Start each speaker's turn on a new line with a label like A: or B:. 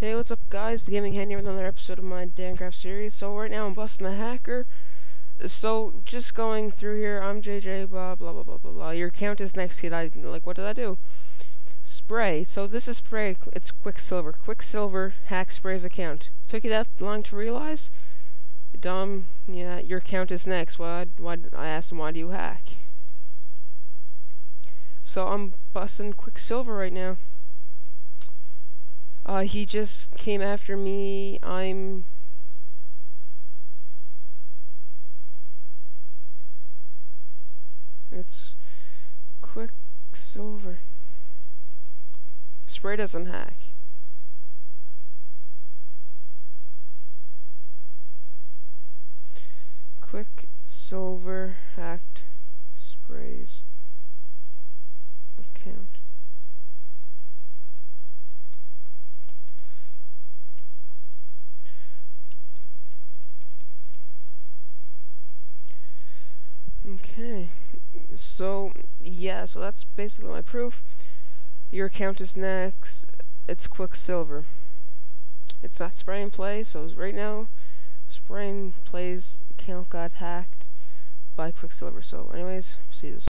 A: Hey, what's up guys? The Gaming Henn here with another episode of my Dancraft series. So right now I'm busting the hacker. So just going through here, I'm JJ, blah blah blah blah blah blah. Your account is next kid. I like what did I do? Spray. So this is spray. It's Quicksilver. Quicksilver hack spray's account. Took you that long to realize? Dumb. Yeah, your account is next. Why? Why? I asked him why do you hack? So I'm busting Quicksilver right now. Uh, he just came after me. I'm... It's Quicksilver. Spray doesn't hack. Quicksilver hacked sprays account. Okay, so yeah, so that's basically my proof. Your account is next. It's Quicksilver. It's not Spray and Play, so right now, Spray and Play's account got hacked by Quicksilver. So, anyways, see you.